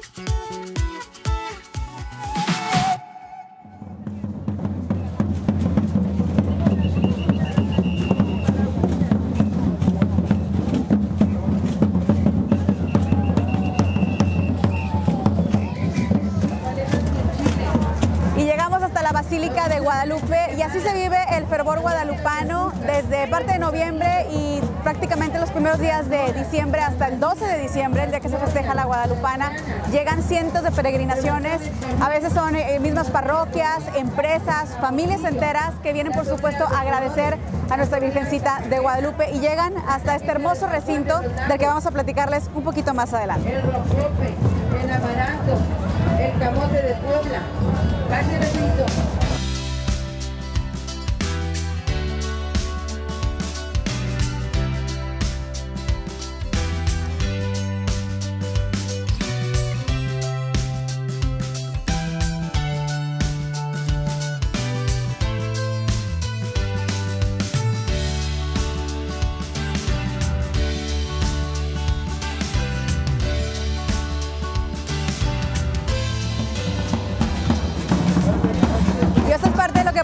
Y la Basílica de Guadalupe y así se vive el fervor guadalupano desde parte de noviembre y prácticamente los primeros días de diciembre hasta el 12 de diciembre, el día que se festeja la guadalupana. Llegan cientos de peregrinaciones, a veces son eh, mismas parroquias, empresas, familias enteras que vienen por supuesto a agradecer a nuestra Virgencita de Guadalupe y llegan hasta este hermoso recinto del que vamos a platicarles un poquito más adelante.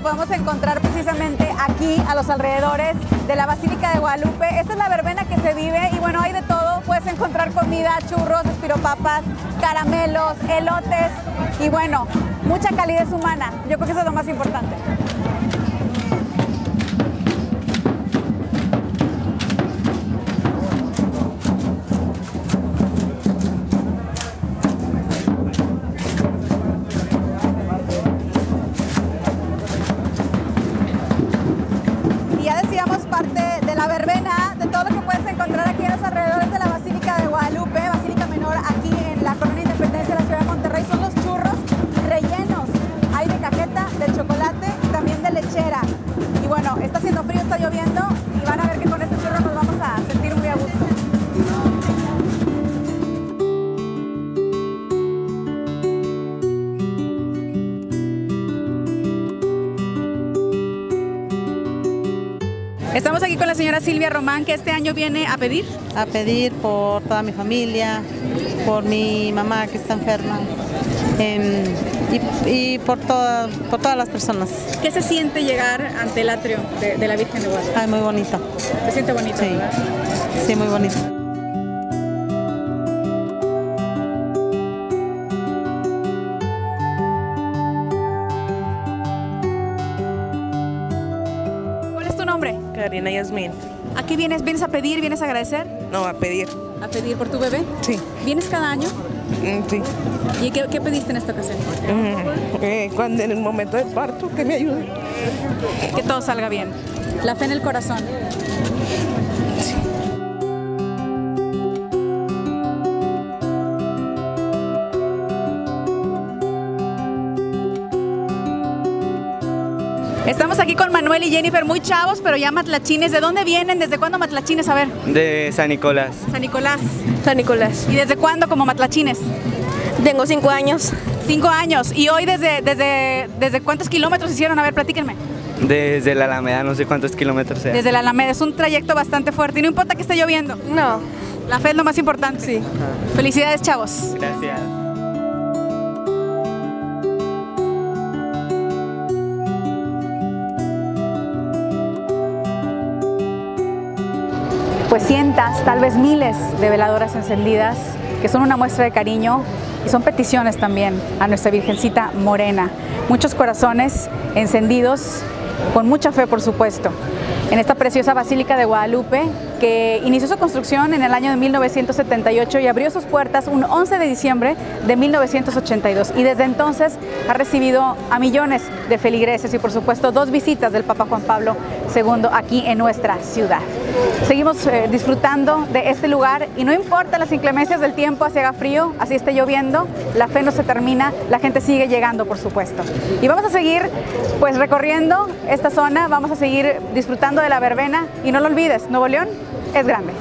Podemos encontrar precisamente aquí a los alrededores de la Basílica de Guadalupe. Esta es la verbena que se vive y bueno, hay de todo. Puedes encontrar comida, churros, espiropapas, caramelos, elotes y bueno, mucha calidez humana. Yo creo que eso es lo más importante. Estamos aquí con la señora Silvia Román, que este año viene a pedir. a pedir por toda mi familia, por mi mamá que está enferma em, y, y por, toda- por todas las personas. ¿Qué se siente llegar ante el atrio de, de la Virgen de Guadalupe? Ay, muy bonito. Se siente bonito, Sí, ¿verdad? sí, muy bonito. Nombre? Karina Yasmin. ¿A qué vienes? ¿Vienes a pedir? ¿Vienes a agradecer? No, a pedir. ¿A pedir por tu bebé? Sí. ¿Vienes cada año? Mm, Sí. ¿Y qué, qué pediste en esta ocasión? Mm, eh, cuando en el momento del parto, que me ayude. Que todo salga bien. La fe en el corazón. Estamos aquí con Manuel y Jennifer, muy chavos, pero ya matlachines. ¿De dónde vienen? ¿Desde cuándo matlachines? A ver, De San Nicolás. San Nicolás. San Nicolás. ¿Y desde cuándo como matlachines? Tengo cinco años. Cinco años. ¿Y hoy desde, desde, desde cuántos kilómetros hicieron? A ver, platíquenme. Desde la Alameda, no sé cuántos kilómetros sea. Desde la Alameda. Es un trayecto bastante fuerte y no importa que esté lloviendo. No. La fe es lo más importante. Sí. Felicidades, chavos. Gracias. Pues tal vez miles de veladoras encendidas que son una muestra de cariño y son peticiones también a nuestra Virgencita Morena. Muchos corazones encendidos con mucha fe, por supuesto, en esta preciosa Basílica de Guadalupe que inició su construcción en el año de 1978 y abrió sus puertas un 11 de diciembre de 1982. Y desde entonces ha recibido a millones de feligreses y por supuesto dos visitas del Papa Juan Pablo II aquí en nuestra ciudad. Seguimos eh, disfrutando de este lugar y no importa las inclemencias del tiempo, así haga frío, así esté lloviendo, la fe no se termina, la gente sigue llegando, por supuesto. Y vamos a seguir pues recorriendo esta zona, vamos a seguir disfrutando de la verbena y no lo olvides, Nuevo León es grande.